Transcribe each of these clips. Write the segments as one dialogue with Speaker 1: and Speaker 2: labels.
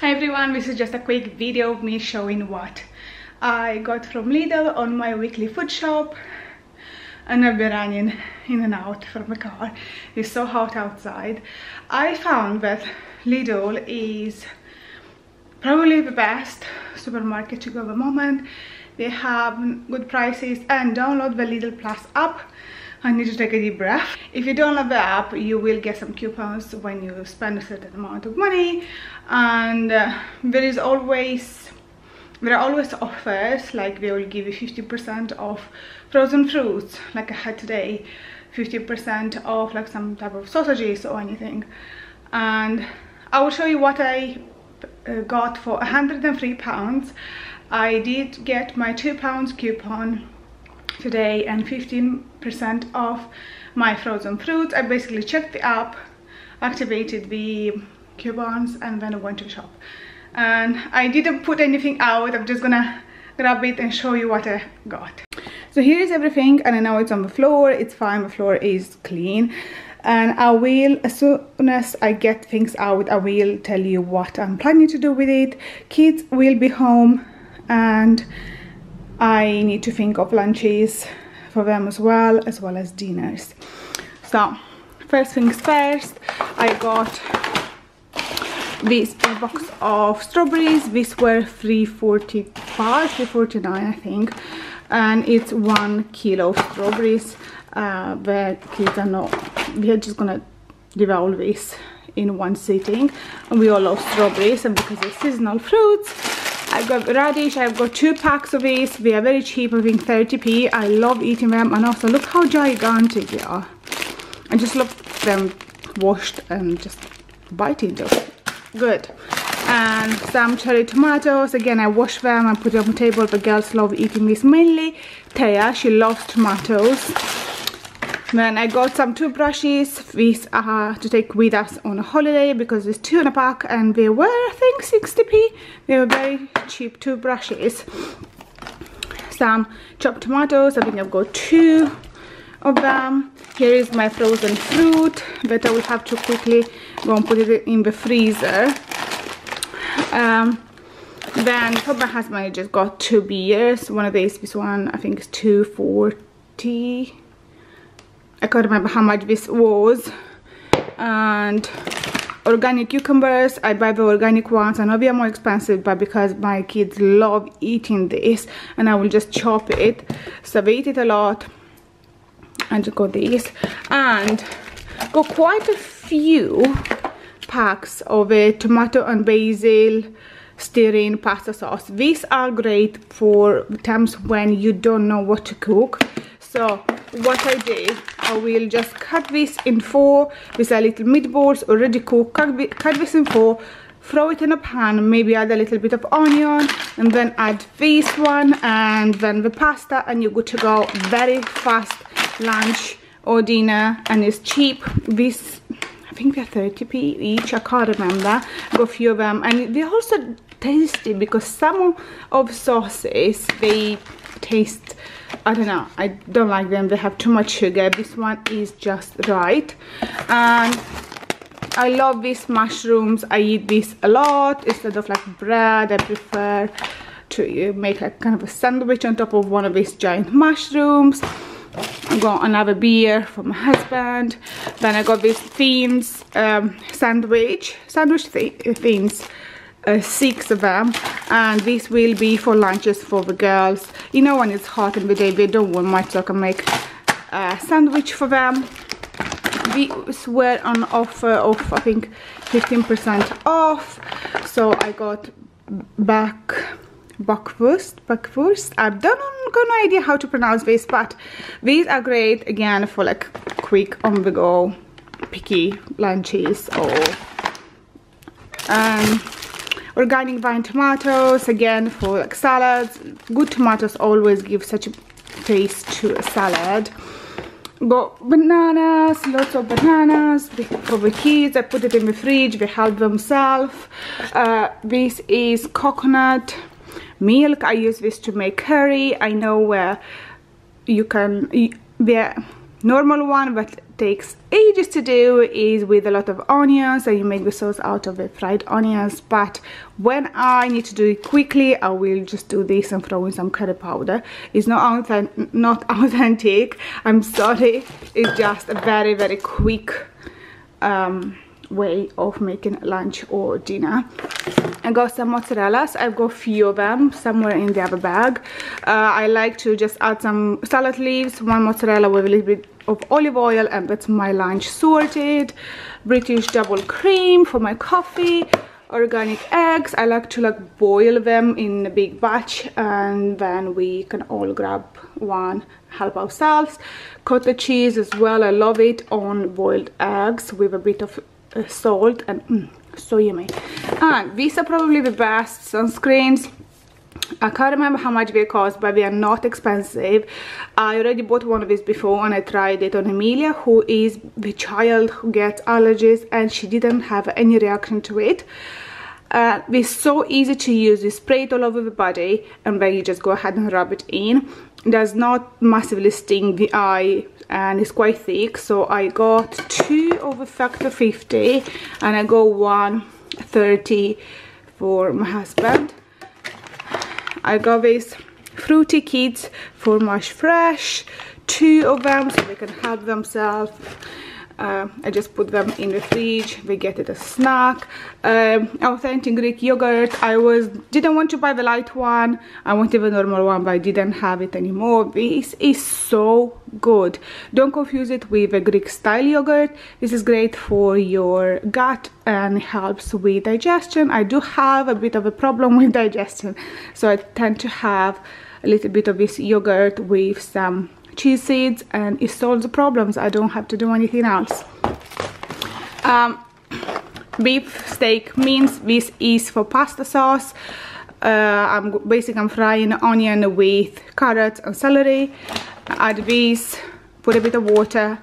Speaker 1: Hi everyone, this is just a quick video of me showing what I got from Lidl on my weekly food shop and I've been running in and out from the car. It's so hot outside. I found that Lidl is probably the best supermarket to go at the moment. They have good prices and download the Lidl Plus app I need to take a deep breath. If you don't have the app, you will get some coupons when you spend a certain amount of money. And uh, there is always, there are always offers, like they will give you 50% off frozen fruits, like I had today, 50% off like some type of sausages or anything. And I will show you what I uh, got for 103 pounds. I did get my two pounds coupon today and 15% off my frozen fruits. I basically checked the app, activated the coupons and then I went to the shop. And I didn't put anything out, I'm just gonna grab it and show you what I got. So here is everything and I know it's on the floor, it's fine, the floor is clean. And I will, as soon as I get things out, I will tell you what I'm planning to do with it. Kids will be home and I need to think of lunches for them as well, as well as dinners. So, first things first, I got this box of strawberries. These were 3.45, 3.49 I think. And it's one kilo of strawberries. Uh, but kids are not, we are just gonna devour this in one sitting. And we all love strawberries and because they're seasonal fruits, I've got radish, I've got two packs of these. They are very cheap, I think 30p. I love eating them and also look how gigantic they are. I just love them washed and just biting into. Good. And some cherry tomatoes. Again, I wash them and put them on the table. The girls love eating this mainly. Taya, she loves tomatoes. Then I got some toothbrushes. These are to take with us on a holiday because it's two in a pack and they were I think 60p. They were very cheap toothbrushes. Some chopped tomatoes. I think I've got two of them. Here is my frozen fruit that I will have to quickly go and put it in the freezer. Um, then for my husband I just got two beers. One of these, this one I think is 240 I can't remember how much this was and organic cucumbers. I buy the organic ones. I know they are more expensive but because my kids love eating this and I will just chop it. So they eat it a lot. And got these and got quite a few packs of a tomato and basil stirring pasta sauce. These are great for times when you don't know what to cook. So what I did I will just cut this in four with a little meatballs already cooked. Cut, cut this in four throw it in a pan maybe add a little bit of onion and then add this one and then the pasta and you're good to go. Very fast lunch or dinner and it's cheap. This I think they're 30p each I can't remember a few of them. And they're also tasty because some of sauces they taste I don't know I don't like them they have too much sugar. This one is just right. And I love these mushrooms I eat this a lot instead of like bread. I prefer to make like kind of a sandwich on top of one of these giant mushrooms. I got another beer for my husband. Then I got these Fiends um, sandwich sandwich things uh, six of them. And this will be for lunches for the girls. You know when it's hot in the day they don't want much so I can make a sandwich for them. These were on offer of I think 15% off. So I got back bockwurst bockwurst. I don't got no idea how to pronounce this but these are great again for like quick on the go picky lunches or um organic vine tomatoes again for like salads. Good tomatoes always give such a taste to a salad. Got bananas lots of bananas for the kids. I put it in the fridge they help themselves. Uh, this is coconut milk. I use this to make curry. I know where you can the normal one but takes ages to do is with a lot of onions and you make the sauce out of the fried onions. But when I need to do it quickly I will just do this and throw in some curry powder. It's not authentic, not authentic I'm sorry. It's just a very very quick um, way of making lunch or dinner. I got some mozzarellas I've got a few of them somewhere in the other bag. Uh, I like to just add some salad leaves one mozzarella with a little bit of olive oil and that's my lunch sorted. British double cream for my coffee. Organic eggs. I like to like boil them in a big batch and then we can all grab one help ourselves. Cottage cheese as well. I love it on boiled eggs with a bit of uh, salt and mm, so yummy. And these are probably the best sunscreens I can't remember how much they cost but they are not expensive. I already bought one of these before and I tried it on Amelia who is the child who gets allergies and she didn't have any reaction to it. Uh, it's so easy to use. You spray it all over the body and then you just go ahead and rub it in. It does not massively sting the eye and it's quite thick. So I got two of over factor 50 and I got one 30 for my husband I got these fruity kits for Mush Fresh two of them so they can help themselves uh, I just put them in the fridge they get it a snack. Um, authentic Greek yogurt I was didn't want to buy the light one. I wanted the normal one but I didn't have it anymore. This is so good. Don't confuse it with a Greek style yogurt. This is great for your gut and helps with digestion. I do have a bit of a problem with digestion so I tend to have a little bit of this yogurt with some chia seeds and it solves the problems. I don't have to do anything else. Um, beef steak means this is for pasta sauce. Uh, I'm basically I'm frying onion with carrots and celery. Add this put a bit of water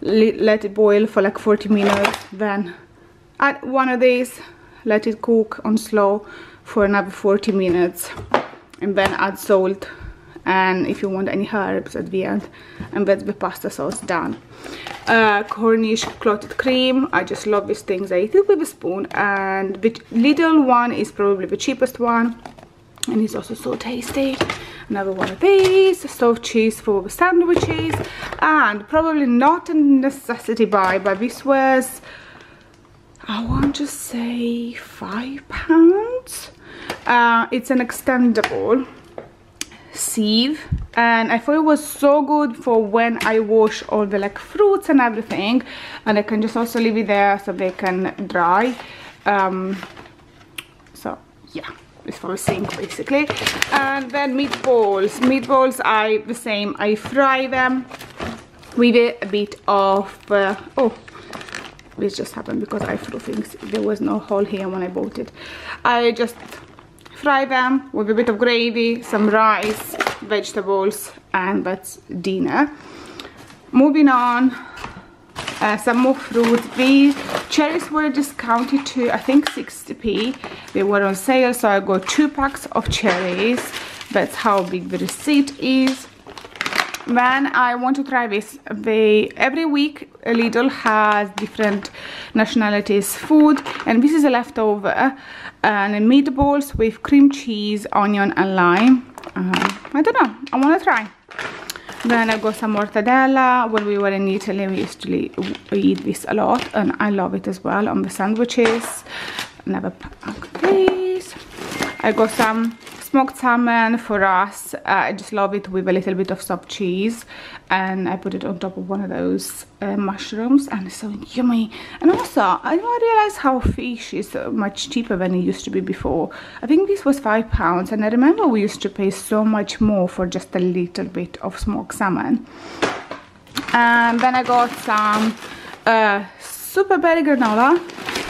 Speaker 1: let it boil for like 40 minutes then add one of these let it cook on slow for another 40 minutes and then add salt and if you want any herbs at the end and that's the pasta sauce done. Uh, Cornish clotted cream. I just love these things. I eat it with a spoon. And the little one is probably the cheapest one. And it's also so tasty. Another one of these. Soft cheese for the sandwiches. And probably not a necessity buy but this was I want to say five pounds. Uh, it's an extendable sieve. And I thought it was so good for when I wash all the like fruits and everything. And I can just also leave it there so they can dry. Um, so yeah it's for a sink basically. And then meatballs. Meatballs I the same. I fry them with a bit of uh, oh this just happened because I threw things. There was no hole here when I bought it. I just fry them with a bit of gravy some rice vegetables and that's dinner. Moving on uh, some more fruit. These cherries were discounted to i think 60p they were on sale so i got two packs of cherries. That's how big the receipt is then I want to try this. They every week Lidl has different nationalities. Food and this is a leftover and meatballs with cream cheese onion and lime. Uh, I don't know. I want to try. Then I got some mortadella. When we were in Italy we used to eat this a lot and I love it as well on the sandwiches. Never pack these I got some smoked salmon for us. Uh, I just love it with a little bit of soft cheese. And I put it on top of one of those uh, mushrooms and it's so yummy. And also I realize how fish is much cheaper than it used to be before. I think this was five pounds and I remember we used to pay so much more for just a little bit of smoked salmon. And then I got some uh, super berry granola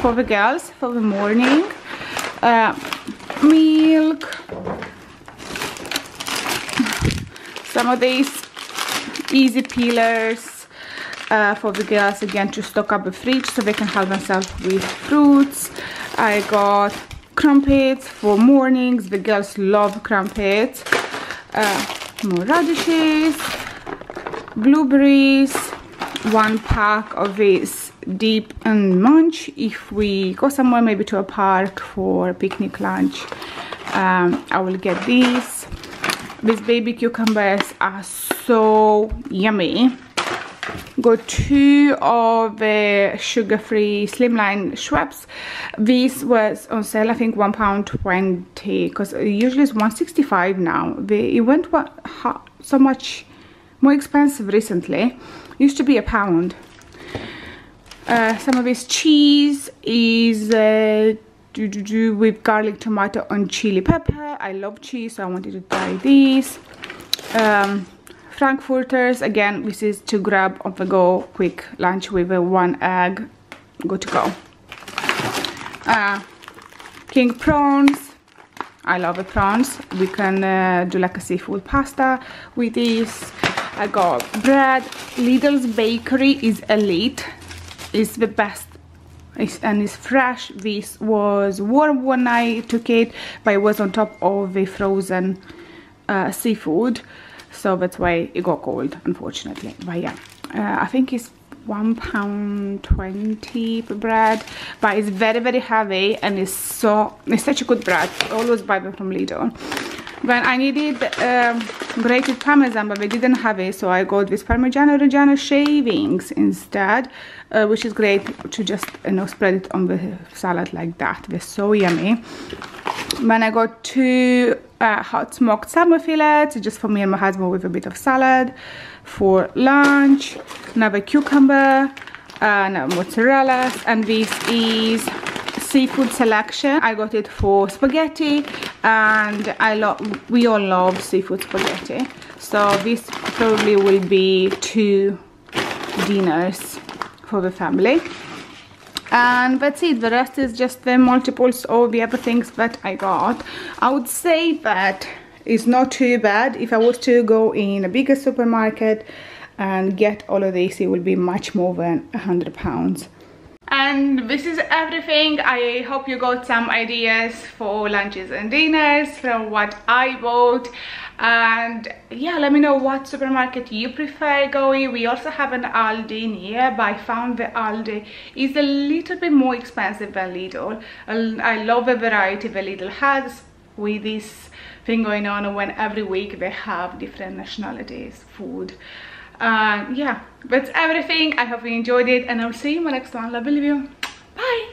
Speaker 1: for the girls for the morning. Uh, milk some of these easy peelers uh, for the girls again to stock up the fridge so they can help themselves with fruits. I got crumpets for mornings. The girls love crumpets. Uh, more radishes blueberries one pack of this dip and munch. If we go somewhere maybe to a park for picnic lunch um, I will get these these baby cucumbers are so yummy. Got two of the sugar-free slimline Schweppes this was on sale I think one pound 20 because usually it's 165 now. They, it went so much more expensive recently. Used to be a pound. Uh, some of this cheese is uh, do, do, do, with garlic tomato and chili pepper i love cheese so i wanted to try these um, frankfurters again this is to grab on the go quick lunch with a one egg good to go uh, king prawns I love the prawns. We can uh, do like a seafood pasta with this. I got bread. Lidl's bakery is elite. It's the best and it's fresh. This was warm when I took it, but it was on top of the frozen uh, seafood. So that's why it got cold, unfortunately. But yeah, uh, I think it's one pound 20 per bread but it's very very heavy and it's so it's such a good bread I always buy them from Lidl when I needed um, grated parmesan but we didn't have it so I got this Parmigiano Reggiano shavings instead uh, which is great to just you know spread it on the salad like that. They're so yummy. Then I got two uh, hot smoked salmon fillets just for me and my husband with a bit of salad for lunch another cucumber and mozzarella and this is seafood selection. I got it for spaghetti and i love we all love seafood spaghetti. So this probably will be two dinners for the family. And that's it. The rest is just the multiples of the other things that i got. I would say that it's not too bad. If i was to go in a bigger supermarket and get all of this it will be much more than a hundred pounds and this is everything. I hope you got some ideas for lunches and dinners from what i bought. And yeah let me know what supermarket you prefer going. We also have an aldi near but i found the aldi is a little bit more expensive than lidl. I love the variety the lidl has with this thing going on when every week they have different nationalities food uh, yeah that's everything. I hope you enjoyed it and i'll see you in my next one. Love you bye